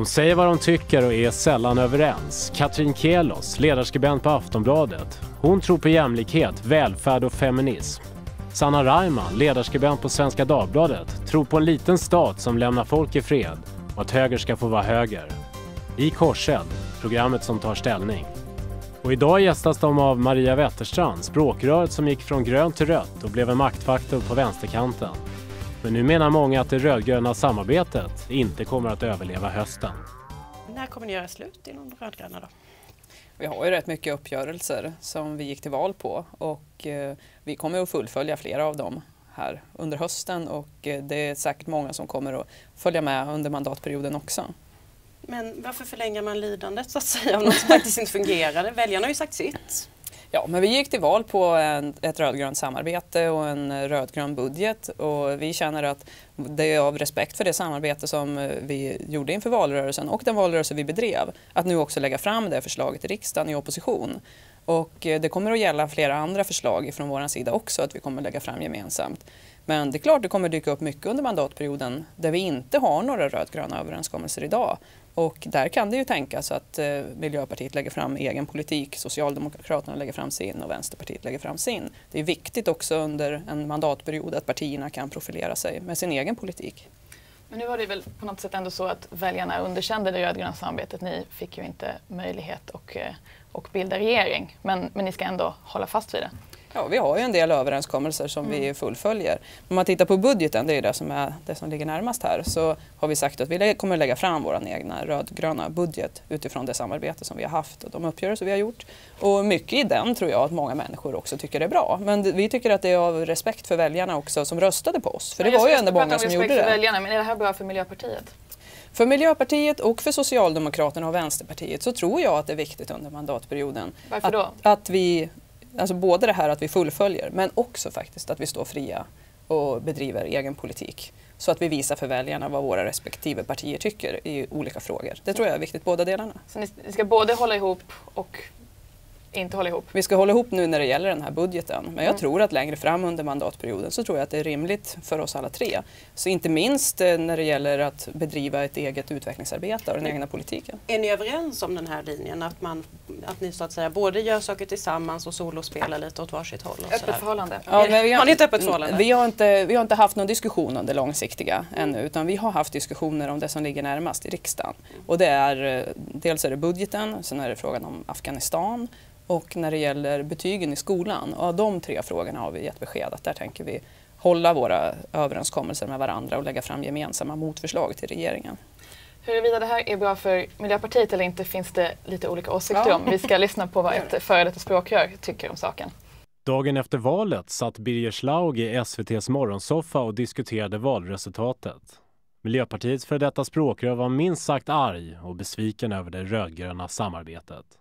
De säger vad de tycker och är sällan överens. Katrin Kelos, ledarskribent på Aftonbladet. Hon tror på jämlikhet, välfärd och feminism. Sanna Reimann, ledarskribent på Svenska Dagbladet, tror på en liten stat som lämnar folk i fred och att höger ska få vara höger. I Korseld, programmet som tar ställning. Och idag gästas de av Maria Wetterstrand, språkröret som gick från grönt till rött och blev en maktfaktor på vänsterkanten. Men nu menar många att det rödgröna samarbetet inte kommer att överleva hösten. När kommer ni göra slut inom de rödgröna då? Vi har ju rätt mycket uppgörelser som vi gick till val på och eh, vi kommer att fullfölja flera av dem här under hösten och eh, det är säkert många som kommer att följa med under mandatperioden också. Men varför förlänger man lidandet så att säga om något som faktiskt inte fungerade? Väljarna har ju sagt sitt. Ja, men vi gick till val på en, ett rödgrönt samarbete och en rödgrön budget och vi känner att det är av respekt för det samarbete som eh, vi gjorde inför valrörelsen och den valrörelse vi bedrev att nu också lägga fram det förslaget i riksdagen i opposition. Och eh, det kommer att gälla flera andra förslag från vår sida också att vi kommer att lägga fram gemensamt. Men det är klart det kommer dyka upp mycket under mandatperioden där vi inte har några rödgröna överenskommelser idag. Och där kan det ju tänkas att eh, Miljöpartiet lägger fram egen politik, Socialdemokraterna lägger fram sin och Vänsterpartiet lägger fram sin. Det är viktigt också under en mandatperiod att partierna kan profilera sig med sin egen politik. Men nu var det väl på något sätt ändå så att väljarna underkände det rödgröna samarbetet. Ni fick ju inte möjlighet att eh, och bilda regering, men, men ni ska ändå hålla fast vid det. Ja, vi har ju en del överenskommelser som mm. vi fullföljer. Om man tittar på budgeten, det är det som, är det som ligger närmast här, så har vi sagt att vi kommer lägga fram vår egna rödgröna budget utifrån det samarbete som vi har haft och de uppgörelser vi har gjort. Och mycket i den tror jag att många människor också tycker är bra. Men vi tycker att det är av respekt för väljarna också som röstade på oss. För det var ju ändå många som gjorde det. För väljarna, men är det här bra för Miljöpartiet? För Miljöpartiet och för Socialdemokraterna och Vänsterpartiet så tror jag att det är viktigt under mandatperioden Varför då? Att, att vi Alltså både det här att vi fullföljer men också faktiskt att vi står fria och bedriver egen politik. Så att vi visar för väljarna vad våra respektive partier tycker i olika frågor. Det tror jag är viktigt, båda delarna. Så ni ska både hålla ihop och inte hålla ihop? Vi ska hålla ihop nu när det gäller den här budgeten. Men jag mm. tror att längre fram under mandatperioden så tror jag att det är rimligt för oss alla tre. Så inte minst eh, när det gäller att bedriva ett eget utvecklingsarbete och den egna politiken. Är ni överens om den här linjen? Att, man, att ni så att säga både gör saker tillsammans och solospelar lite åt varsitt håll? Och öppet förhållande? Ja, men vi har, har ni ett öppet förhållande? Vi har, inte, vi har inte haft någon diskussion om det långsiktiga ännu utan vi har haft diskussioner om det som ligger närmast i riksdagen. Och det är eh, dels är det budgeten, sen är det frågan om Afghanistan och när det gäller betygen i skolan. Och av de tre frågorna har vi gett besked att där tänker vi hålla våra överenskommelser med varandra och lägga fram gemensamma motförslag till regeringen. Huruvida det här är bra för Miljöpartiet eller inte finns det lite olika åsikter ja. om. Vi ska lyssna på vad ett före detta språkrör tycker om saken. Dagen efter valet satt Birger Schlaug i SVTs morgonsoffa och diskuterade valresultatet. Miljöpartiets före detta språkrör var minst sagt arg och besviken över det rödgröna samarbetet.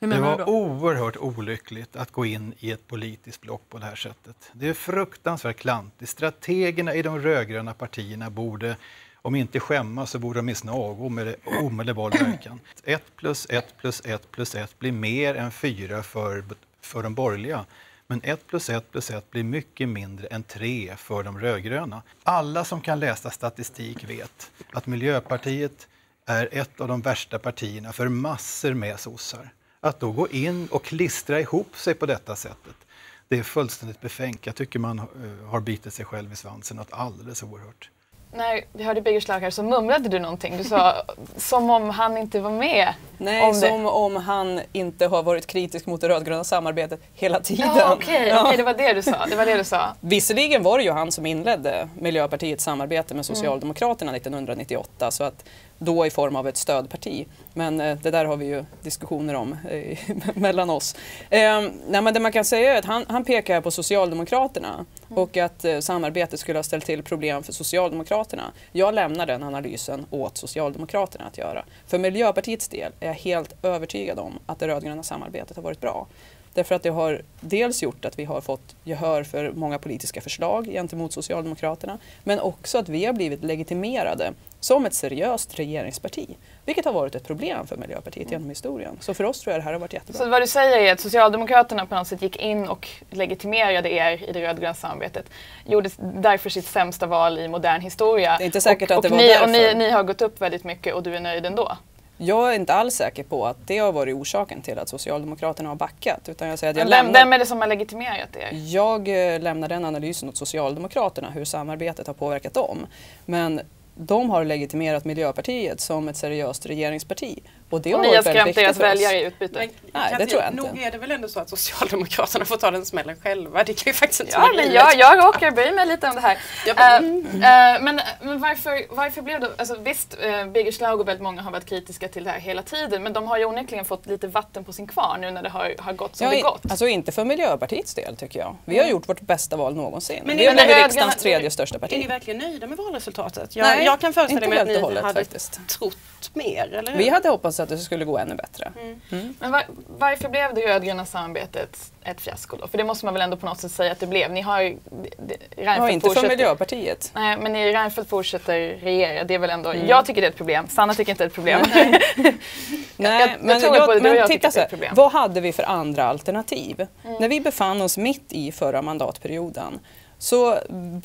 Det var oerhört olyckligt att gå in i ett politiskt block på det här sättet. Det är fruktansvärt klantigt. Strategerna i de rödgröna partierna borde, om inte skämmas, så borde de åtminstone avgå med omedelbar verkan. 1 plus 1 plus 1 plus 1 blir mer än 4 för, för de borgerliga. Men 1 plus 1 plus 1 blir mycket mindre än 3 för de rödgröna. Alla som kan läsa statistik vet att Miljöpartiet är ett av de värsta partierna för massor med sossar. Att då gå in och klistra ihop sig på detta sättet, det är fullständigt befängt. Jag tycker man eh, har bitit sig själv i svansen något alldeles oerhört. När vi hörde Birger här så mumlade du någonting. Du sa som om han inte var med. Nej, om som det. om han inte har varit kritisk mot det rödgröna samarbetet hela tiden. Ja, Okej, okay, ja. okay, det var det du sa. Det var det du sa. Visserligen var det ju han som inledde Miljöpartiets samarbete med mm. Socialdemokraterna mm. 1998 så att då i form av ett stödparti. Men eh, det där har vi ju diskussioner om eh, mellan oss. Eh, nej, men det man kan säga är att han, han pekar på Socialdemokraterna mm. och att eh, samarbetet skulle ha ställt till problem för Socialdemokraterna. Jag lämnar den analysen åt Socialdemokraterna att göra. För Miljöpartiets del är jag helt övertygad om att det rödgröna samarbetet har varit bra. Därför att det har dels gjort att vi har fått gehör för många politiska förslag gentemot Socialdemokraterna men också att vi har blivit legitimerade som ett seriöst regeringsparti. Vilket har varit ett problem för Miljöpartiet genom historien. Så för oss tror jag det här har varit jättebra. Så vad du säger är att Socialdemokraterna på något sätt gick in och legitimerade er i det rödgröna samarbetet. Gjorde därför sitt sämsta val i modern historia. Det är inte säkert och, att det var ni, därför. Och ni, ni har gått upp väldigt mycket och du är nöjd ändå? Jag är inte alls säker på att det har varit orsaken till att Socialdemokraterna har backat. Utan jag säger att jag vem, lämnar... vem är det som har legitimerat er? Jag eh, lämnar den analysen åt Socialdemokraterna, hur samarbetet har påverkat dem. Men de har legitimerat Miljöpartiet som ett seriöst regeringsparti. Och, det och har ni har skrämt deras väljare i utbyte? Men, Nej, det tror jag inte. Nog är det väl ändå så att Socialdemokraterna får ta den smällen själva. Det kan ju faktiskt inte Ja, men jag, jag råkar bry mig lite om det här. Ja, men, uh, uh, men, men varför, varför blev det... Alltså, visst, uh, Birger Schlaug och väldigt många har varit kritiska till det här hela tiden men de har ju onekligen fått lite vatten på sin kvarn nu när det har, har gått som ja, det gått. Alltså inte för Miljöpartiets del tycker jag. Vi har mm. gjort vårt bästa val någonsin. Men vi är nu riksdagens tredje största parti. Är ni verkligen nöjda med valresultatet? Jag, Nej, jag kan föreställa mig att ni hållet, hade faktiskt. trott mer, eller hur? Vi hade hoppats att det skulle gå ännu bättre. Mm. Mm. Men var, varför blev det rödgröna samarbetet ett fiasko då? För det måste man väl ändå på något sätt säga att det blev. Ni har ju... Ja, inte för Miljöpartiet. Nej, men ni, Reinfeldt fortsätter regera. Det är väl ändå... Mm. Jag tycker det är ett problem. Sanna tycker inte det är ett problem. Nej, jag, men, jag, jag, men jag titta så här, vad hade vi för andra alternativ? Mm. När vi befann oss mitt i förra mandatperioden så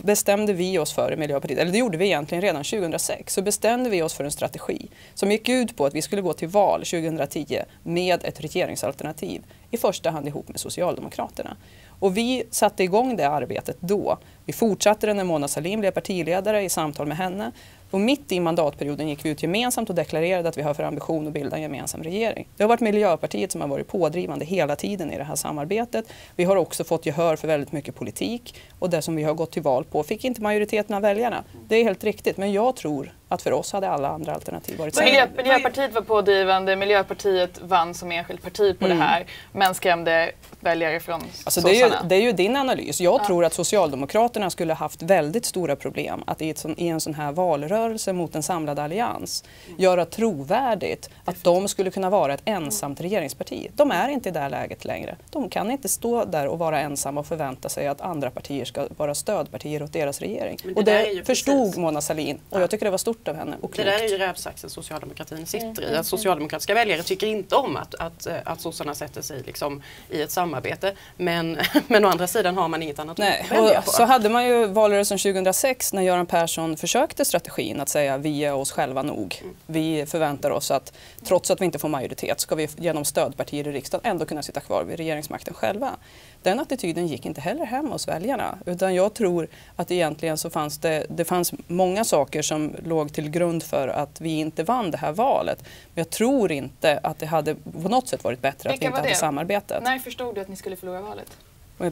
bestämde vi oss för i Miljöpartiet, eller det gjorde vi egentligen redan 2006, så bestämde vi oss för en strategi som gick ut på att vi skulle gå till val 2010 med ett regeringsalternativ, i första hand ihop med Socialdemokraterna. Och vi satte igång det arbetet då. Vi fortsatte det när Mona Sahlin blev partiledare i samtal med henne och mitt i mandatperioden gick vi ut gemensamt och deklarerade att vi har för ambition att bilda en gemensam regering. Det har varit Miljöpartiet som har varit pådrivande hela tiden i det här samarbetet. Vi har också fått gehör för väldigt mycket politik och det som vi har gått till val på fick inte majoriteten av väljarna. Det är helt riktigt, men jag tror att för oss hade alla andra alternativ varit sämre. Miljöpartiet var pådrivande, Miljöpartiet vann som enskilt parti på mm. det här men skrämde väljare från alltså det, är ju, det är ju din analys. Jag ja. tror att Socialdemokraterna skulle haft väldigt stora problem att i, ett, i en sån här valrörelse mot en samlad allians göra trovärdigt att de skulle kunna vara ett ensamt regeringsparti. De är inte i det läget längre. De kan inte stå där och vara ensamma och förvänta sig att andra partier ska vara stödpartier åt deras regering. Det och det förstod precis. Mona Sahlin och jag tycker det var stort av henne. Och det där är ju rävsaxen socialdemokratin sitter mm. i. Att mm, mm. socialdemokratiska väljare tycker inte om att, att, att sossarna sätter sig liksom i ett samarbete. Men, men å andra sidan har man inget annat Nej, att välja på. Så hade man ju valrörelsen 2006 när Göran Persson försökte strategin att säga vi är oss själva nog. Mm. Vi förväntar oss att trots att vi inte får majoritet ska vi genom stödpartier i riksdagen ändå kunna sitta kvar vid regeringsmakten själva. Den attityden gick inte heller hem hos väljarna utan jag tror att egentligen så fanns det, det fanns många saker som låg till grund för att vi inte vann det här valet. Men jag tror inte att det hade på något sätt varit bättre Vilka att vi inte hade det? samarbetat. När förstod du att ni skulle förlora valet?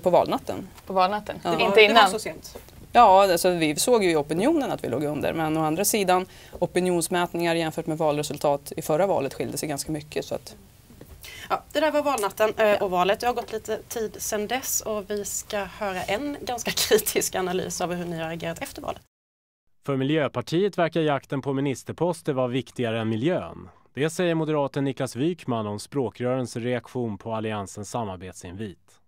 På valnatten. På valnatten? Ja. Inte innan? Det var så sent. Ja, alltså vi såg ju i opinionen att vi låg under men å andra sidan opinionsmätningar jämfört med valresultat i förra valet skilde sig ganska mycket. Så att... Ja, det där var valnatten eh, och valet. Det har gått lite tid sedan dess och vi ska höra en ganska kritisk analys av hur ni har agerat efter valet. För Miljöpartiet verkar jakten på ministerposter vara viktigare än miljön. Det säger moderaten Niklas Wykman om språkrörens reaktion på Alliansens samarbetsinvit.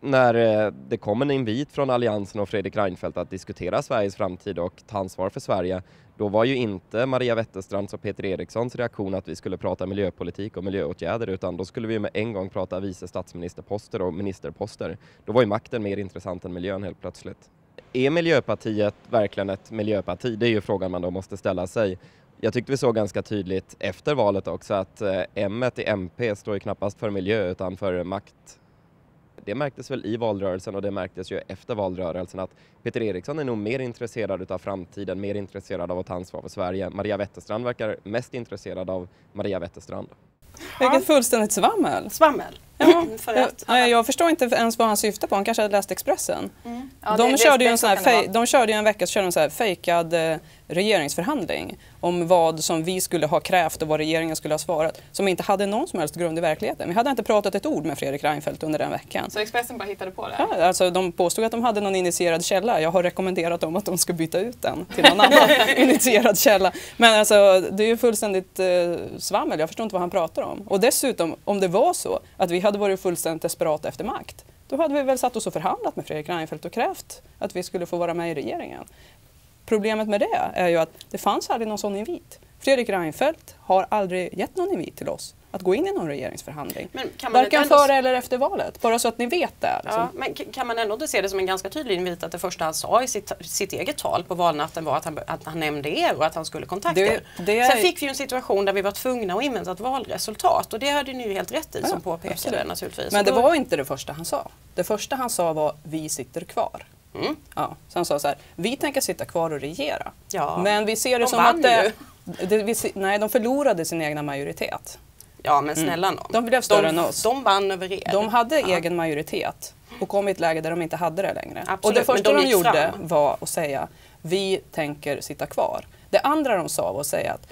När eh, det kom en invit från Alliansen och Fredrik Reinfeldt att diskutera Sveriges framtid och ta ansvar för Sverige, då var ju inte Maria Wetterstrands och Peter Erikssons reaktion att vi skulle prata miljöpolitik och miljöåtgärder, utan då skulle vi med en gång prata vice statsministerposter och ministerposter. Då var ju makten mer intressant än miljön helt plötsligt. Är Miljöpartiet verkligen ett miljöparti? Det är ju frågan man då måste ställa sig. Jag tyckte vi såg ganska tydligt efter valet också att eh, M i MP står ju knappast för miljö utan för makt. Det märktes väl i valrörelsen och det märktes ju efter valrörelsen att Peter Eriksson är nog mer intresserad av framtiden, mer intresserad av att ta ansvar för Sverige. Maria Wetterstrand verkar mest intresserad av Maria Wetterstrand. Vilket fullständigt svammel. Svammel. Ja, jag, jag förstår inte ens vad han syftar på. Han kanske hade läst Expressen. Mm. Ja, de, det, körde det, ju en sån här, de körde ju en vecka så körde de så här fejkad eh, regeringsförhandling om vad som vi skulle ha krävt och vad regeringen skulle ha svarat som inte hade någon som helst grund i verkligheten. Vi hade inte pratat ett ord med Fredrik Reinfeldt under den veckan. Så Expressen bara hittade på det? Ja, alltså de påstod att de hade någon initierad källa. Jag har rekommenderat dem att de ska byta ut den till någon annan initierad källa. Men alltså det är ju fullständigt eh, svammel. Jag förstår inte vad han pratar om. Och dessutom, om det var så att vi hade varit fullständigt desperata efter makt, då hade vi väl satt oss och förhandlat med Fredrik Reinfeldt och krävt att vi skulle få vara med i regeringen. Problemet med det är ju att det fanns aldrig någon sån invit. Fredrik Reinfeldt har aldrig gett någon invit till oss att gå in i någon regeringsförhandling. Varken ändå... före eller efter valet, bara så att ni vet det. Liksom. Ja, men kan man ändå inte se det som en ganska tydlig invit att det första han sa i sitt, sitt eget tal på valnatten var att han, att han nämnde er och att han skulle kontakta det, er. Det är... Sen fick vi ju en situation där vi var tvungna att invänta ett valresultat och det hade ni ju helt rätt i ja, som påpekade naturligtvis. Men det var inte det första han sa. Det första han sa var vi sitter kvar. Mm. Ja, så han sa så här, vi tänker sitta kvar och regera. Ja, men vi ser det som att det, det, vi, nej, de förlorade sin egna majoritet. Ja men mm. snälla mm. någon. De blev större de, än oss. De vann över er. De hade ja. egen majoritet och kom i ett läge där de inte hade det längre. Absolut, och det första de, de gjorde fram. var att säga vi tänker sitta kvar. Det andra de sa var att säga att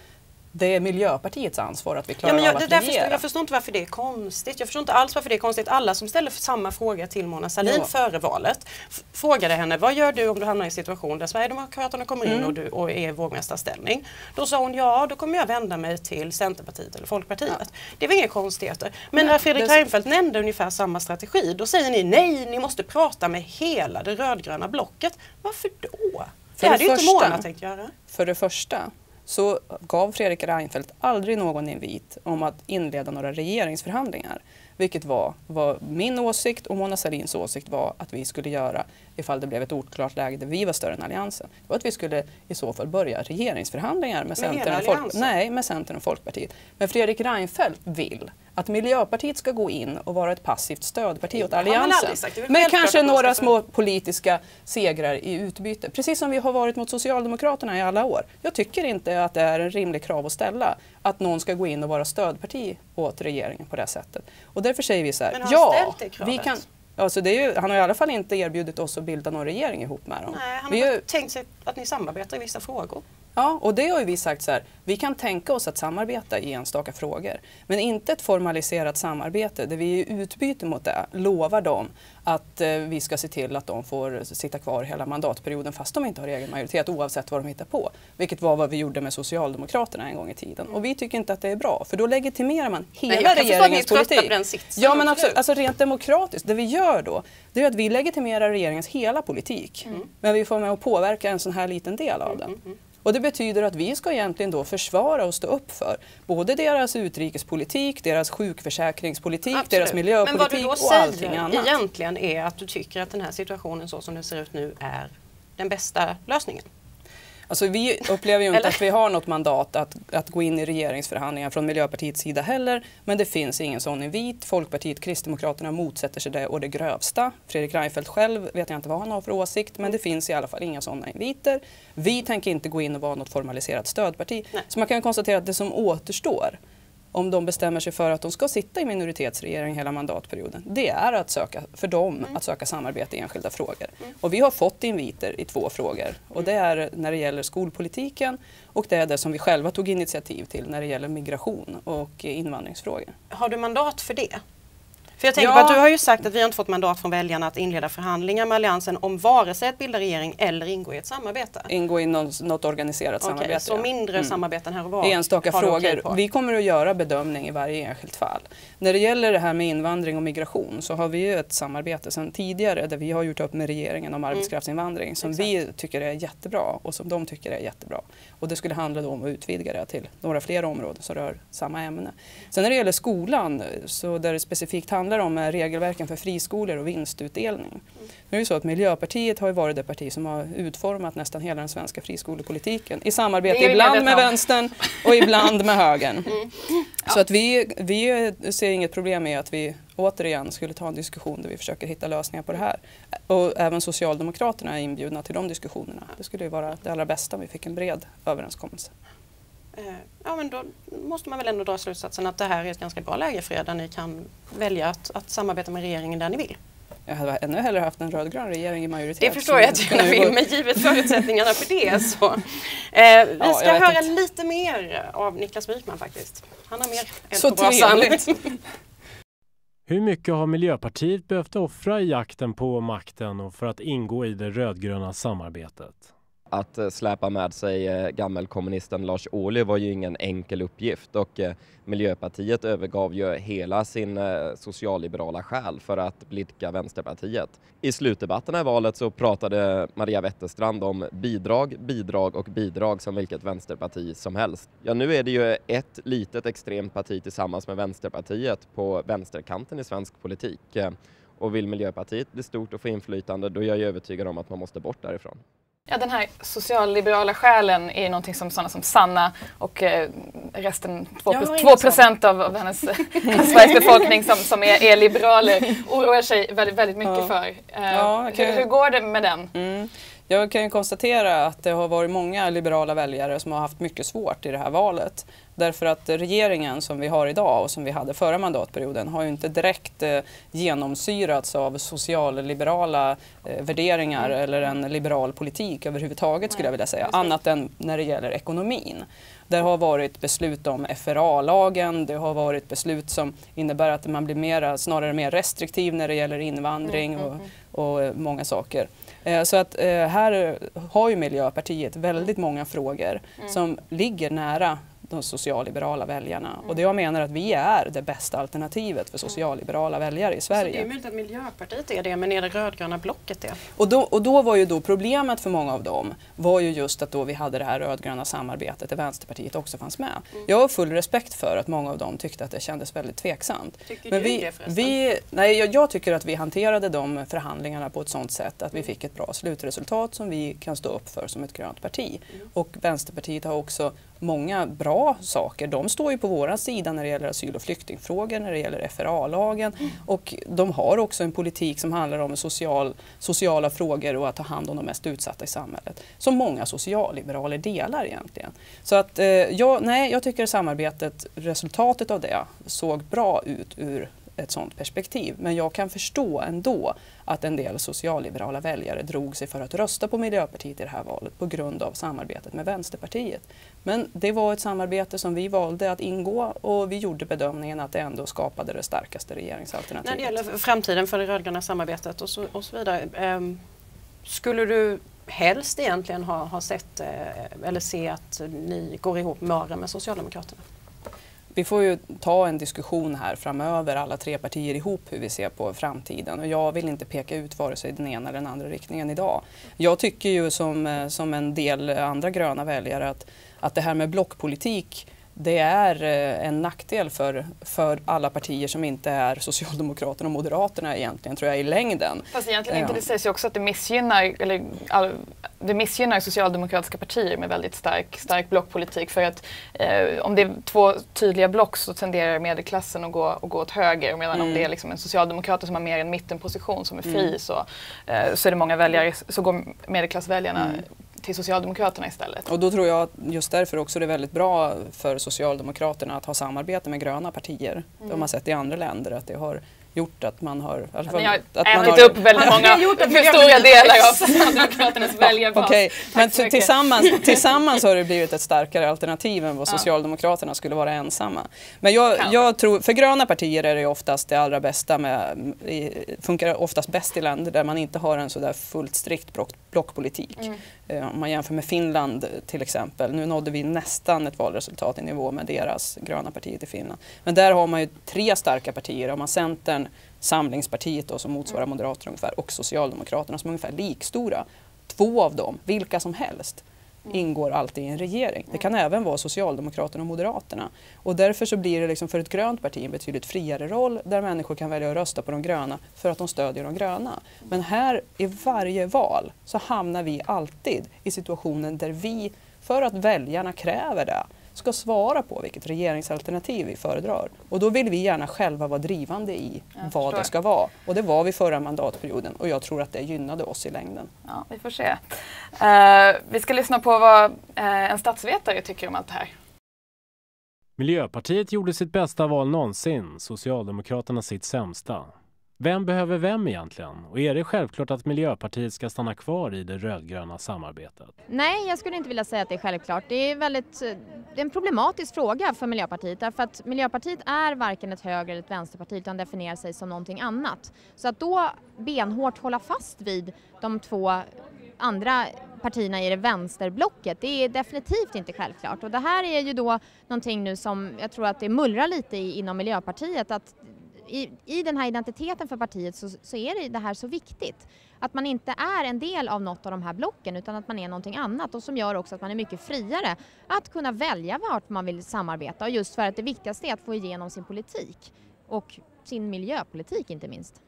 det är Miljöpartiets ansvar att vi klarar ja, men jag, av att det. Förstår, jag förstår inte varför det är konstigt. Jag förstår inte alls varför det är konstigt. Alla som ställde samma fråga till Mona Sahlin ja. före valet frågade henne vad gör du om du hamnar i en situation där Sverigedemokraterna kommer in mm. och, du, och är i vågmästarställning. Då sa hon ja, då kommer jag vända mig till Centerpartiet eller Folkpartiet. Ja. Det var inga konstigheter. Men när Fredrik det... Reinfeldt nämnde ungefär samma strategi då säger ni nej, ni måste prata med hela det rödgröna blocket. Varför då? För det hade ju inte Mona tänkt göra. För det första så gav Fredrik Reinfeldt aldrig någon invit om att inleda några regeringsförhandlingar. Vilket var vad min åsikt och Mona Sahlins åsikt var att vi skulle göra ifall det blev ett oklart läge där vi var större än Alliansen. Det var att vi skulle i så fall börja regeringsförhandlingar med, med Centern, och Folk Nej, med Centern och Folkpartiet. Men Fredrik Reinfeldt vill att Miljöpartiet ska gå in och vara ett passivt stödparti åt Alliansen. Med kanske några små politiska segrar i utbyte. Precis som vi har varit mot Socialdemokraterna i alla år. Jag tycker inte att det är en rimlig krav att ställa att någon ska gå in och vara stödparti åt regeringen på det sättet. Och därför säger vi så här, Men har ja, det vi kan, Alltså det är ju, han har i alla fall inte erbjudit oss att bilda någon regering ihop med dem. Nej, han har ju... tänkt sig att ni samarbetar i vissa frågor. Ja, och det har ju vi sagt så här, vi kan tänka oss att samarbeta i enstaka frågor. Men inte ett formaliserat samarbete där vi i utbyte mot det lovar dem att eh, vi ska se till att de får sitta kvar hela mandatperioden fast de inte har egen majoritet oavsett vad de hittar på. Vilket var vad vi gjorde med Socialdemokraterna en gång i tiden. Och vi tycker inte att det är bra för då legitimerar man hela Nej, regeringens politik. Ja men också, alltså rent demokratiskt, det vi gör då det är att vi legitimerar regeringens hela politik. Mm. Men vi får med att påverka en sån här liten del av den. Mm, mm, mm. Och det betyder att vi ska egentligen då försvara och stå upp för både deras utrikespolitik, deras sjukförsäkringspolitik, Absolut. deras miljöpolitik och allting annat. Men vad du då säger egentligen är att du tycker att den här situationen så som den ser ut nu är den bästa lösningen? Alltså vi upplever ju inte att vi har något mandat att, att gå in i regeringsförhandlingar från Miljöpartiets sida heller. Men det finns ingen sån invit. Folkpartiet, Kristdemokraterna motsätter sig det och det grövsta. Fredrik Reinfeldt själv vet jag inte vad han har för åsikt men det finns i alla fall inga sådana inviter. Vi tänker inte gå in och vara något formaliserat stödparti. Nej. Så man kan konstatera att det som återstår om de bestämmer sig för att de ska sitta i minoritetsregering hela mandatperioden, det är att söka, för dem mm. att söka samarbete i enskilda frågor. Mm. Och vi har fått inviter i två frågor och det är när det gäller skolpolitiken och det är det som vi själva tog initiativ till när det gäller migration och invandringsfrågor. Har du mandat för det? För jag tänker ja. på att du har ju sagt att vi har inte fått mandat från väljarna att inleda förhandlingar med Alliansen om vare sig att bilda regering eller ingå i ett samarbete. Ingå i något, något organiserat okay, samarbete. Så mindre mm. samarbeten här och var? Enstaka frågor. Vi kommer att göra bedömning i varje enskilt fall. När det gäller det här med invandring och migration så har vi ju ett samarbete sedan tidigare där vi har gjort upp med regeringen om mm. arbetskraftsinvandring mm. som Exakt. vi tycker är jättebra och som de tycker är jättebra. Och det skulle handla om att utvidga det till några fler områden som rör samma ämne. Sen när det gäller skolan så där det specifikt handlar handlar om är regelverken för friskolor och vinstutdelning. Mm. Nu är det så att Miljöpartiet har varit det parti som har utformat nästan hela den svenska friskolepolitiken i samarbete ibland med vänstern och ibland med högern. Mm. Ja. Så att vi, vi ser inget problem med att vi återigen skulle ta en diskussion där vi försöker hitta lösningar på det här. Och även Socialdemokraterna är inbjudna till de diskussionerna. Det skulle ju vara det allra bästa om vi fick en bred överenskommelse. Eh, ja, men då måste man väl ändå dra slutsatsen att det här är ett ganska bra läge för er där ni kan välja att, att samarbeta med regeringen där ni vill. Jag hade ännu hellre haft en rödgrön regering i majoritet. Det förstår jag att du vill, men givet förutsättningarna för det så. Eh, vi ja, ska höra inte. lite mer av Niklas Wykman faktiskt. Han har mer eld Så trevligt. Hur mycket har Miljöpartiet behövt offra i jakten på makten och för att ingå i det rödgröna samarbetet? Att eh, släpa med sig eh, gammelkommunisten Lars Ohly var ju ingen enkel uppgift och eh, Miljöpartiet övergav ju hela sin socialliberala själ för att blidka Vänsterpartiet. I slutdebatterna i valet så pratade Maria Wetterstrand om bidrag, bidrag och bidrag som vilket vänsterparti som helst. Ja, nu är det ju ett litet extremt parti tillsammans med Vänsterpartiet på vänsterkanten i svensk politik. Och vill Miljöpartiet bli stort och få inflytande då är jag övertygad om att man måste bort därifrån. Ja, den här socialliberala själen är någonting som sådana som Sanna och eh, resten, 2 procent av, av hennes Sveriges befolkning som, som är, är, liberaler oroar sig väldigt, väldigt mycket ja. för. Eh, ja, okay. hur, hur, går det med den? Mm. Jag kan ju konstatera att det har varit många liberala väljare som har haft mycket svårt i det här valet. Därför att regeringen som vi har idag och som vi hade förra mandatperioden har ju inte direkt eh, genomsyrats av socialliberala eh, värderingar mm. eller en liberal politik överhuvudtaget skulle jag vilja säga. Annat än när det gäller ekonomin. Det har varit beslut om FRA-lagen, det har varit beslut som innebär att man blir mera, snarare mer restriktiv när det gäller invandring mm, mm, och, och eh, många saker. Så att här har ju Miljöpartiet väldigt många frågor mm. som ligger nära de socialliberala väljarna. Mm. Och det jag menar att vi är det bästa alternativet för socialliberala väljare i Sverige. Så det är möjligt att Miljöpartiet är det, men är det rödgröna blocket det? Och då, och då var ju då problemet för många av dem var ju just att då vi hade det här rödgröna samarbetet där Vänsterpartiet också fanns med. Mm. Jag har full respekt för att många av dem tyckte att det kändes väldigt tveksamt. Tycker men du vi, det förresten? Vi, nej, jag, jag, tycker att vi hanterade de förhandlingarna på ett sådant sätt att vi fick ett bra slutresultat som vi kan stå upp för som ett grönt parti. Mm. Och Vänsterpartiet har också många bra saker. De står ju på vår sida när det gäller asyl och flyktingfrågor, när det gäller FRA-lagen mm. och de har också en politik som handlar om social, sociala frågor och att ta hand om de mest utsatta i samhället. Som många socialliberaler delar egentligen. Så att eh, jag, nej, jag tycker samarbetet, resultatet av det såg bra ut ur ett sådant perspektiv. Men jag kan förstå ändå att en del socialliberala väljare drog sig för att rösta på Miljöpartiet i det här valet på grund av samarbetet med Vänsterpartiet. Men det var ett samarbete som vi valde att ingå och vi gjorde bedömningen att det ändå skapade det starkaste regeringsalternativet. När det gäller framtiden för det rödgröna samarbetet och så, och så vidare. Um, skulle du helst egentligen ha, ha sett eh, eller se att ni går ihop mer med Socialdemokraterna? Vi får ju ta en diskussion här framöver, alla tre partier ihop, hur vi ser på framtiden. Och jag vill inte peka ut vare sig den ena eller den andra riktningen idag. Jag tycker ju som, eh, som en del andra gröna väljare att, att det här med blockpolitik det är eh, en nackdel för, för alla partier som inte är Socialdemokraterna och Moderaterna egentligen, tror jag, i längden. Fast egentligen inte, det sägs ju också att det missgynnar, eller, all, det missgynnar socialdemokratiska partier med väldigt stark, stark blockpolitik. För att eh, om det är två tydliga block så tenderar medelklassen att gå, att gå åt höger. Medan mm. om det är liksom en socialdemokrat som har mer en mittenposition som är fri mm. så, eh, så är det många väljare, så går medelklassväljarna mm till Socialdemokraterna istället. Och då tror jag just därför också det är väldigt bra för Socialdemokraterna att ha samarbete med gröna partier. Mm. Det har man sett i andra länder att det har gjort att man har... Alltså, ja, ni har att ätit har, upp väldigt många, för stora delar av Socialdemokraternas väljarbas. Okej, men tillsammans, tillsammans har det blivit ett starkare alternativ än vad Socialdemokraterna skulle vara ensamma. Men jag, jag tror, för gröna partier är det oftast det allra bästa med, funkar oftast bäst i länder där man inte har en sådär fullt strikt blockpolitik. Mm. Eh, om man jämför med Finland till exempel. Nu nådde vi nästan ett valresultat i nivå med deras gröna partiet i Finland. Men där har man ju tre starka partier. Har man Centern, Samlingspartiet då, som motsvarar mm. Moderaterna ungefär och Socialdemokraterna som är ungefär likstora. Två av dem, vilka som helst ingår alltid i en regering. Det kan även vara Socialdemokraterna och Moderaterna. Och därför så blir det liksom för ett grönt parti en betydligt friare roll där människor kan välja att rösta på de gröna för att de stödjer de gröna. Men här i varje val så hamnar vi alltid i situationen där vi, för att väljarna kräver det, ska svara på vilket regeringsalternativ vi föredrar. Och då vill vi gärna själva vara drivande i jag vad förstår. det ska vara. Och det var vi förra mandatperioden och jag tror att det gynnade oss i längden. Ja, vi får se. Uh, vi ska lyssna på vad uh, en statsvetare tycker om allt det här. Miljöpartiet gjorde sitt bästa val någonsin, Socialdemokraterna sitt sämsta. Vem behöver vem egentligen? Och är det självklart att Miljöpartiet ska stanna kvar i det rödgröna samarbetet? Nej, jag skulle inte vilja säga att det är självklart. Det är, väldigt, eh, det är en problematisk fråga för Miljöpartiet därför att Miljöpartiet är varken ett höger eller ett vänsterparti utan definierar sig som någonting annat. Så att då benhårt hålla fast vid de två andra partierna i det vänsterblocket. Det är definitivt inte självklart och det här är ju då någonting nu som jag tror att det mullrar lite i, inom Miljöpartiet att i, i den här identiteten för partiet så, så är det, det här så viktigt. Att man inte är en del av något av de här blocken utan att man är någonting annat och som gör också att man är mycket friare att kunna välja vart man vill samarbeta och just för att det viktigaste är att få igenom sin politik och sin miljöpolitik inte minst.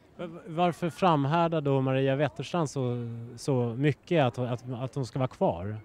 Varför framhärdar då Maria Wetterstrand så, så mycket att, att, att hon ska vara kvar?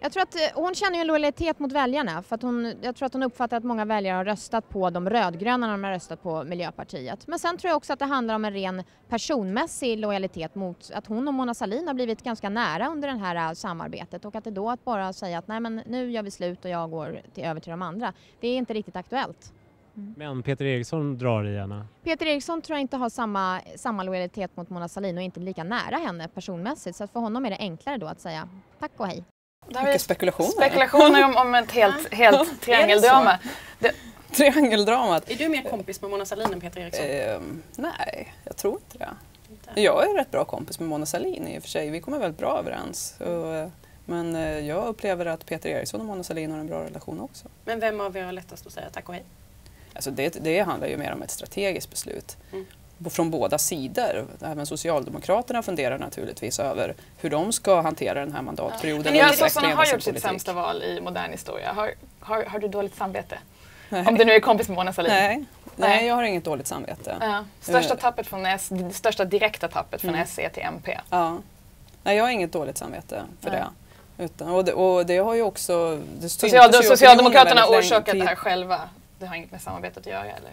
Jag tror att eh, hon känner en lojalitet mot väljarna för att hon, jag tror att hon uppfattar att många väljare har röstat på de rödgröna när de har röstat på Miljöpartiet. Men sen tror jag också att det handlar om en ren personmässig lojalitet mot att hon och Mona Sahlin har blivit ganska nära under det här eh, samarbetet och att det då att bara säga att nej men nu gör vi slut och jag går till, över till de andra, det är inte riktigt aktuellt. Mm. Men Peter Eriksson drar i henne? Peter Eriksson tror jag inte har samma, samma lojalitet mot Mona Sahlin och inte lika nära henne personmässigt så för honom är det enklare då att säga tack och hej. Det Mycket spekulationer. Spekulationer om, om ett helt, helt triangeldrama. Triangeldramat. Är du mer kompis med Mona Sahlin än Peter Eriksson? Eh, nej, jag tror inte det. Inte. Jag är rätt bra kompis med Mona Sahlin i och för sig. Vi kommer väldigt bra överens. Och, men eh, jag upplever att Peter Eriksson och Mona Sahlin har en bra relation också. Men vem av er har lättast att säga tack och hej? Alltså det, det handlar ju mer om ett strategiskt beslut. Mm från båda sidor. Även Socialdemokraterna funderar naturligtvis över hur de ska hantera den här mandatperioden. Ja. Sossarna har gjort sitt sämsta val i modern historia. Har, har, har du dåligt samvete? Nej. Om du nu är kompis med Mona Sahlin? Nej. Nej, jag har inget dåligt samvete. Ja. Största eh. tappet från S, största direkta tappet från mm. SE till MP? Ja. Nej, jag har inget dåligt samvete för Nej. det. Utan, och, det, och det har ju också... Social, Socialdemokraterna har orsakat det här själva? Det har inget med samarbetet att göra eller?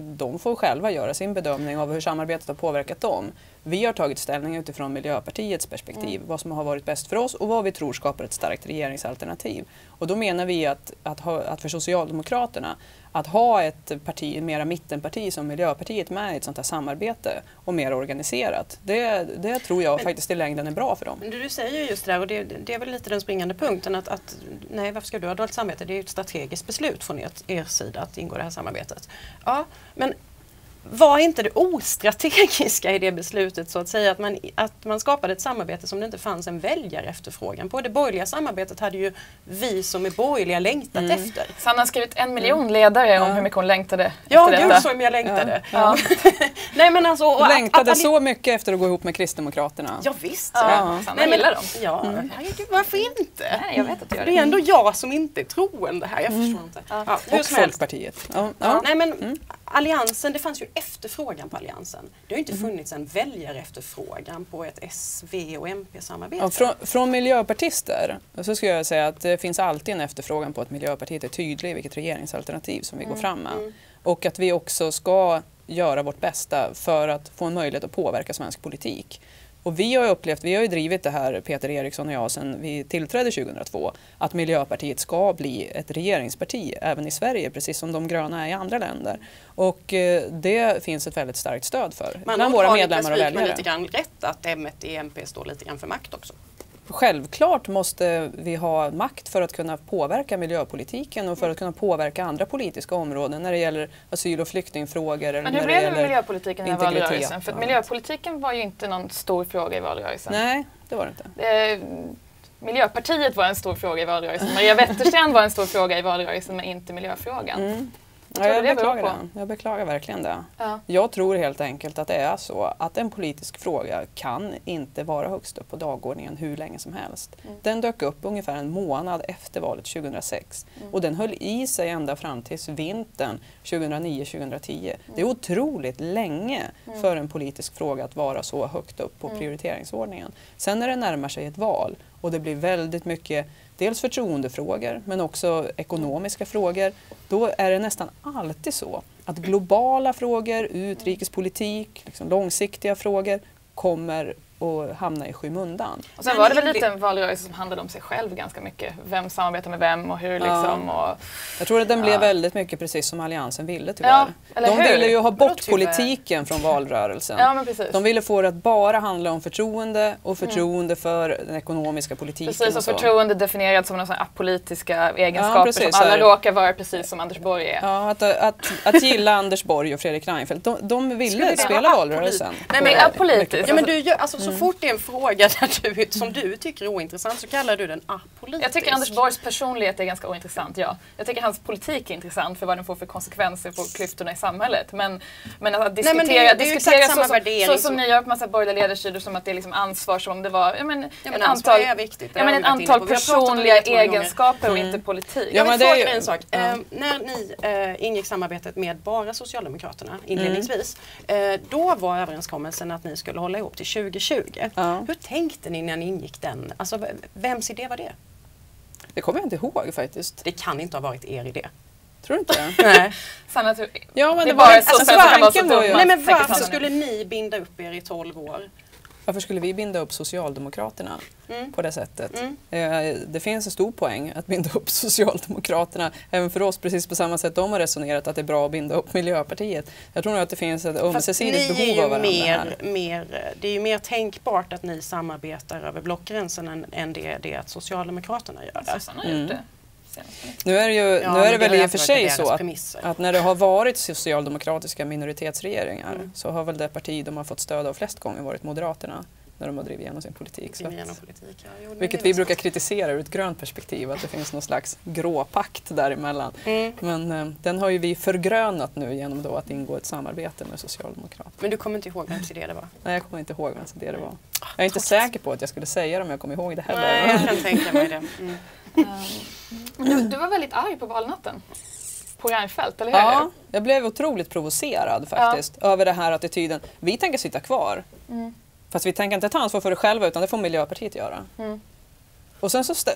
De får själva göra sin bedömning av hur samarbetet har påverkat dem. Vi har tagit ställning utifrån Miljöpartiets perspektiv, mm. vad som har varit bäst för oss och vad vi tror skapar ett starkt regeringsalternativ. Och då menar vi att, att, ha, att för Socialdemokraterna att ha ett parti, mera mittenparti som Miljöpartiet med i ett sånt här samarbete och mer organiserat, det, det tror jag men, faktiskt i längden är bra för dem. Du säger just det där och det, det, är väl lite den springande punkten att, att nej varför ska du ha dåligt samarbete? Det är ju ett strategiskt beslut från er, er sida att ingå i det här samarbetet. Ja, men var inte det ostrategiska i det beslutet så att säga att man, att man skapade ett samarbete som det inte fanns en väljarefterfrågan på. Det borgerliga samarbetet hade ju vi som är borgerliga längtat mm. efter. Sanna har skrivit en miljon mm. ledare mm. om hur mycket hon längtade ja, efter detta. Ja, som jag längtade. Ja. Ja. Nej, men alltså, och längtade att, så mycket efter att gå ihop med Kristdemokraterna. Ja, visst. Ja. Ja. Sanna Nej, gillar dem. Ja, mm. herregud, varför inte? Nej, jag vet att gör det. det är ändå jag som inte är troende här. Jag förstår inte. Ja. Och Folkpartiet. Nej, men mm. Alliansen, det fanns ju efterfrågan på Alliansen. Det har inte mm. funnits en väljarefterfrågan på ett S, V och MP-samarbete. Ja, från, från, miljöpartister så skulle jag säga att det finns alltid en efterfrågan på att Miljöpartiet är tydlig i vilket regeringsalternativ som vi mm. går fram med. Mm. Och att vi också ska göra vårt bästa för att få en möjlighet att påverka svensk politik. Och vi har upplevt, vi har ju drivit det här, Peter Eriksson och jag, sedan vi tillträdde 2002, att Miljöpartiet ska bli ett regeringsparti även i Sverige, precis som de gröna är i andra länder. Och eh, det finns ett väldigt starkt stöd för Man bland våra medlemmar och väljare. Man har lite grann rätt att M1 i MP står lite grann för makt också? Självklart måste vi ha makt för att kunna påverka miljöpolitiken och för att kunna påverka andra politiska områden när det gäller asyl och flyktingfrågor. Men hur blev det med miljöpolitiken i valrörelsen? För miljöpolitiken var ju inte någon stor fråga i valrörelsen. Nej, det var det inte. Eh, Miljöpartiet var en stor fråga i valrörelsen. Maria Wetterstrand var en stor fråga i valrörelsen men inte miljöfrågan. Mm. Ja, jag, beklagar det. jag beklagar verkligen det. Ja. Jag tror helt enkelt att det är så att en politisk fråga kan inte vara högst upp på dagordningen hur länge som helst. Mm. Den dök upp ungefär en månad efter valet 2006 mm. och den höll i sig ända fram till vintern 2009-2010. Mm. Det är otroligt länge mm. för en politisk fråga att vara så högt upp på mm. prioriteringsordningen. Sen när det närmar sig ett val och det blir väldigt mycket dels förtroendefrågor men också ekonomiska frågor, då är det nästan alltid så att globala frågor, utrikespolitik, liksom långsiktiga frågor kommer och hamna i skymundan. Och sen var det väl lite en valrörelse som handlade om sig själv ganska mycket. Vem samarbetar med vem och hur liksom. Ja. Och, jag tror att den ja. blev väldigt mycket precis som Alliansen ville tyvärr. Ja, De ville ju ha bort politiken från valrörelsen. Ja, men precis. De ville få det att bara handla om förtroende och mm. förtroende mm. för den ekonomiska politiken. Precis, och, och förtroende definierat som några apolitiska egenskaper precis, som alla råkar vara precis som Anders Borg är. Ja, att, att, att gilla Anders Borg och Fredrik Reinfeldt. De, de ville spela valrörelsen. Nej men apolitiskt. Ja, men du, alltså, så fort det är en fråga där du, som du tycker är ointressant så kallar du den apolitisk. Jag tycker Anders Borgs personlighet är ganska ointressant, ja. Jag tycker hans politik är intressant för vad den får för konsekvenser på klyftorna i samhället. Men, men att diskutera, Nej, men det, det diskutera så, som, så, som ni gör på massa borgerliga ledarsidor som att det är liksom ansvar som om det var ja, men, ja, men ett antal, är viktigt, ja, men ett antal personliga egenskaper och inte mm. politik. Jag vill fråga dig en sak. Uh, när ni uh, ingick samarbetet med bara Socialdemokraterna inledningsvis, mm. uh, då var överenskommelsen att ni skulle hålla ihop till 2020. Ja. Hur tänkte ni när ni ingick den? Alltså, vems idé var det? Det kommer jag inte ihåg faktiskt. Det kan inte ha varit er idé. Tror du inte det? Nej. Sanna, ja, men det, det var, var alltså, tanken var ju... Nej, men varför skulle ni binda upp er i 12 år? Varför skulle vi binda upp Socialdemokraterna mm. på det sättet? Mm. Eh, det finns en stor poäng att binda upp Socialdemokraterna även för oss precis på samma sätt de har resonerat att det är bra att binda upp Miljöpartiet. Jag tror nog att det finns ett ömsesidigt behov av varandra mer, här. Mer, det är ju mer tänkbart att ni samarbetar över blockgränsen än, än det, det att Socialdemokraterna gör det. Sossarna har gjort det. Nu är det, ju, ja, nu är det väl i och för sig så att, att, när det har varit socialdemokratiska minoritetsregeringar mm. så har väl det parti de har fått stöd av flest gånger varit Moderaterna när de har drivit igenom sin politik. Så att, politik ja. jo, vilket vi brukar kritisera ur ett grönt perspektiv, att det finns någon slags gråpakt däremellan. Mm. Men eh, den har ju vi förgrönat nu genom då att ingå ett samarbete med Socialdemokraterna. Men du kommer inte ihåg vems idé det var? Nej, jag kommer inte ihåg vems idé det var. Jag är inte säker på att jag skulle säga det om jag kommer ihåg det heller. Nej, jag kan tänka mig det. Mm. Du, du, var väldigt arg på valnatten. På Reinfeldt, eller hur? Ja, jag blev otroligt provocerad faktiskt ja. över den här attityden. Vi tänker sitta kvar. Mm. Fast vi tänker inte ta ansvar för det själva utan det får Miljöpartiet göra. Mm. Och sen så,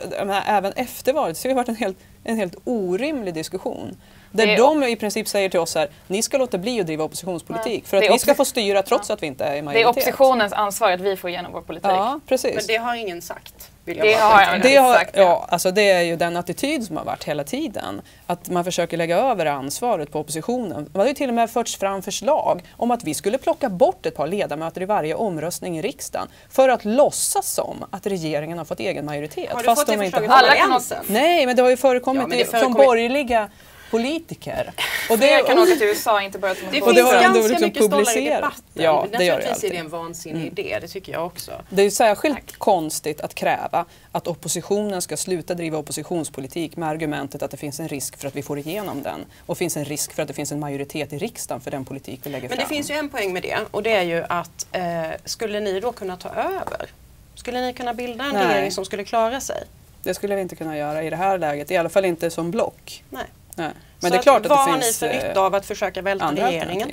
även efter valet så har det varit en helt, en helt orimlig diskussion. Där de i princip säger till oss här, ni ska låta bli att driva oppositionspolitik för att vi ska få styra trots ja. att vi inte är i majoritet. Det är oppositionens ansvar att vi får igenom vår politik. Ja, precis. Men det har ingen sagt. Det har det har, sagt. Ja, alltså det är ju den attityd som har varit hela tiden. Att man försöker lägga över ansvaret på oppositionen. Man har ju till och med förts fram förslag om att vi skulle plocka bort ett par ledamöter i varje omröstning i riksdagen för att låtsas som att regeringen har fått egen majoritet. Har du fast fått de det förslaget inte har. Nej, men det har ju förekommit, ja, det förekommit från borgerliga politiker. Och det kan åka till USA, inte bara till Det finns ganska liksom mycket stollar i debatten. Ja, det gör det är det en vansinnig mm. idé, det tycker jag också. Det är särskilt Tack. konstigt att kräva att oppositionen ska sluta driva oppositionspolitik med argumentet att det finns en risk för att vi får igenom den och finns en risk för att det finns en majoritet i riksdagen för den politik vi lägger Men fram. Men det finns ju en poäng med det och det är ju att eh, skulle ni då kunna ta över? Skulle ni kunna bilda en Nej. regering som skulle klara sig? Det skulle vi inte kunna göra i det här läget, i alla fall inte som block. Nej. Nej. Men så det är klart att, vad det har ni för nytta av att försöka välta regeringen?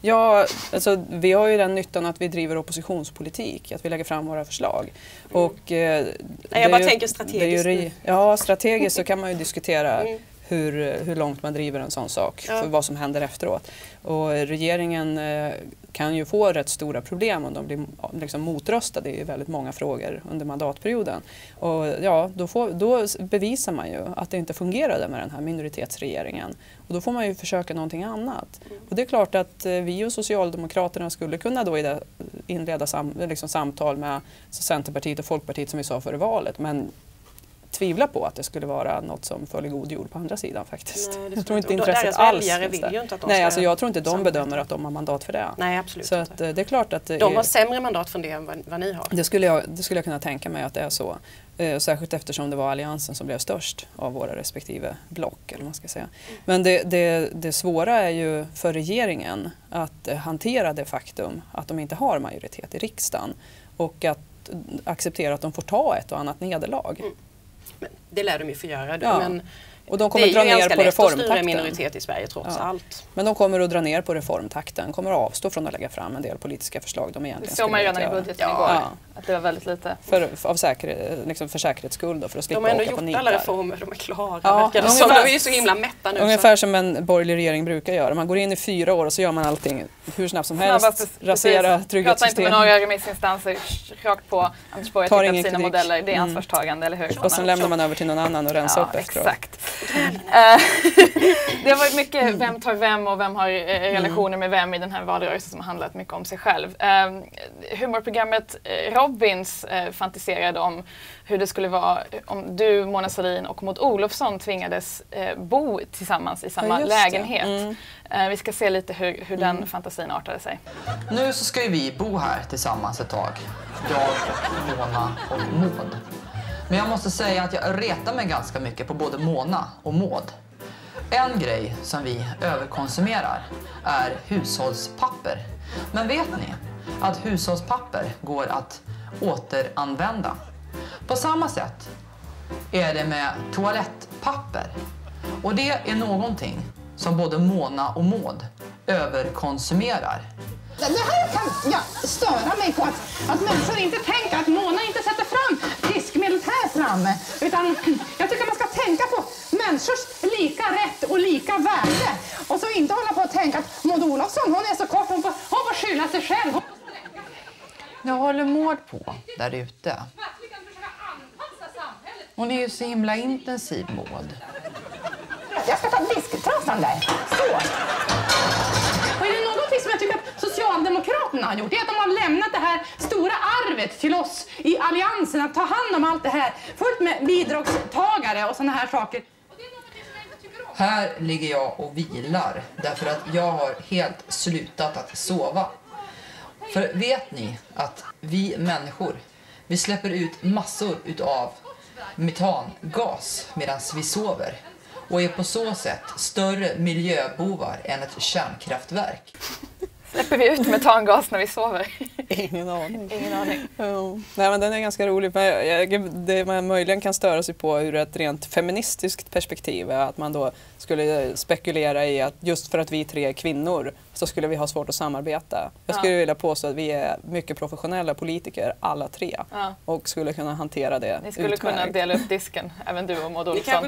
Ja, alltså, vi har ju den nyttan att vi driver oppositionspolitik, att vi lägger fram våra förslag. Mm. Och, eh, Nej, jag bara ju, tänker strategiskt. Ju, ja, strategiskt så kan man ju diskutera mm. Hur, hur långt man driver en sån sak, ja. för vad som händer efteråt. Och regeringen eh, kan ju få rätt stora problem om de blir liksom motröstade i väldigt många frågor under mandatperioden. Och ja, då, får, då bevisar man ju att det inte fungerade med den här minoritetsregeringen. Och då får man ju försöka någonting annat. Och det är klart att eh, vi och Socialdemokraterna skulle kunna då inleda sam, liksom samtal med Centerpartiet och Folkpartiet som vi sa före valet. Men tvivla på att det skulle vara något som föll i god jord på andra sidan faktiskt. Nej, jag tror inte intresset alls vill ju inte att de Nej, alltså jag tror inte de bedömer att de har mandat för det. Nej, absolut så att, eh, det är klart att de har sämre mandat från det än vad, vad, ni har. Det skulle, jag, det skulle jag kunna tänka mig att det är så. Eh, särskilt eftersom det var Alliansen som blev störst av våra respektive block. Eller man ska säga. Men det, det, det svåra är ju för regeringen att eh, hantera det faktum att de inte har majoritet i riksdagen och att acceptera att de får ta ett och annat nederlag. Mm. Det lär de ju få göra. Ja. Men och de kommer det är ju ganska lätt att styra en minoritet i Sverige trots ja. allt. Men de kommer att dra ner på reformtakten, kommer att avstå från att lägga fram en del politiska förslag de egentligen Det såg man redan i budgeten ja. igår, att det var väldigt lite. För, av säker, liksom för säkerhets skull då, för att slippa åka på De har ändå gjort alla reformer, de är klara. Ja, de, ungefär, de är ju så himla mätta nu. Ungefär så. som en borgerlig regering brukar göra. Man går in i fyra år och så gör man allting hur snabbt som helst. Snabbast, rasera trygghetssystem. Prata inte med några remissinstanser, rakt på. Anders Borg har tittat sina modeller, det är mm. ansvarstagande, eller hur? Och sen lämnar man över till någon annan och rensar upp efteråt. Exakt. det har varit mycket vem tar vem och vem har relationer med vem i den här valrörelsen som har handlat mycket om sig själv. humorprogrammet Robbins eh, fantiserade om hur det skulle vara om du, Mona Sahlin och Maud Olofsson tvingades eh, bo tillsammans i samma ja, lägenhet. Mm. Eh, vi ska se lite hur, hur den mm. fantasin artade sig. Nu så ska ju vi bo här tillsammans ett tag. Jag, Mona och Maud. Men jag måste säga att jag retar mig ganska mycket på både Mona och Maud. En grej som vi överkonsumerar är hushållspapper. Men vet ni att hushållspapper går att återanvända? På samma sätt är det med toalettpapper. Och det är någonting som både Mona och Maud överkonsumerar. Det här kan jag störa mig på, att, att människor inte tänker att Mona inte sätter fram. Utan jag tycker man ska tänka på människors lika rätt och lika värde. Och så inte hålla på att tänka att Maud Olofsson, hon är så kort, hon får, hon får skylla sig själv. Jag håller Maud på där ute. Hon är ju så himla intensiv, Maud. Jag ska ta disktrasan där. Så jag tycker att Socialdemokraterna har gjort, är att de har lämnat det här stora arvet till oss i Alliansen att ta hand om allt det här. Fullt med bidragstagare och sådana här saker. Här ligger jag och vilar därför att jag har helt slutat att sova. För vet ni att vi människor, vi släpper ut massor utav metangas medan vi sover och är på så sätt större miljöbovar än ett kärnkraftverk. Släpper vi ut metangas när vi sover? Ingen aning. Ingen aning. Ja. Nej, men den är ganska rolig. Det man möjligen kan störa sig på ur ett rent feministiskt perspektiv är att man då skulle spekulera i att just för att vi tre är kvinnor så skulle vi ha svårt att samarbeta. Jag skulle ja. vilja påstå att vi är mycket professionella politiker alla tre ja. och skulle kunna hantera det Ni skulle utmärkt. kunna dela upp disken, även du och Maud Olofsson.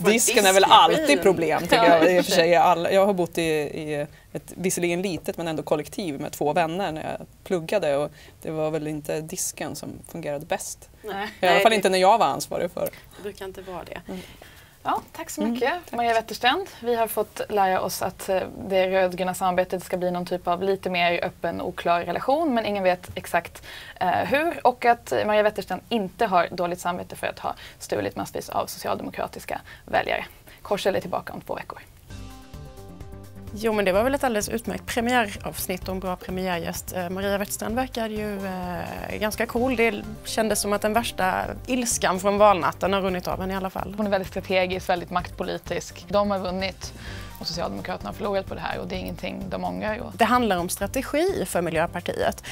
Disken är väl alltid problem tycker ja, jag. I och för sig, jag har bott i, i ett visserligen litet men ändå kollektiv med två vänner när jag pluggade och det var väl inte disken som fungerade bäst. Nej. I alla fall inte när jag var ansvarig för. Det brukar inte vara det. Mm. Ja, tack så mycket mm, tack. Maria Wetterstrand. Vi har fått lära oss att eh, det rödgröna samarbetet ska bli någon typ av lite mer öppen och oklar relation men ingen vet exakt eh, hur och att Maria Wetterstrand inte har dåligt samvete för att ha stulit massvis av socialdemokratiska väljare. Korsel är tillbaka om två veckor. Jo men det var väl ett alldeles utmärkt premiäravsnitt och en bra premiärgäst. Eh, Maria Wetterstrand verkade ju eh, ganska cool. Det kändes som att den värsta ilskan från valnatten har runnit av henne i alla fall. Hon är väldigt strategisk, väldigt maktpolitisk. De har vunnit och Socialdemokraterna har förlorat på det här och det är ingenting de ångrar. Det handlar om strategi för Miljöpartiet.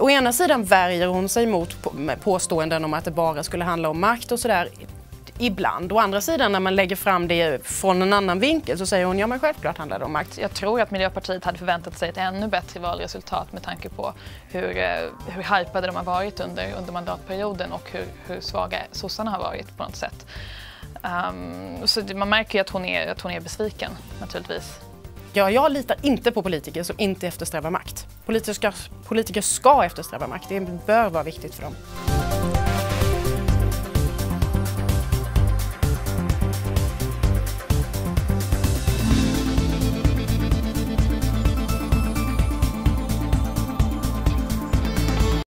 Å ena sidan värjer hon sig mot påståenden om att det bara skulle handla om makt och sådär ibland. Å andra sidan när man lägger fram det från en annan vinkel så säger hon ja men självklart handlar det om makt. Jag tror att Miljöpartiet hade förväntat sig ett ännu bättre valresultat med tanke på hur, eh, hur hypade de har varit under, under mandatperioden och hur, hur svaga sossarna har varit på något sätt. Um, så man märker ju att hon, är, att hon är besviken naturligtvis. Ja, jag litar inte på politiker som inte eftersträvar makt. Politiker ska, politiker ska eftersträva makt, det bör vara viktigt för dem.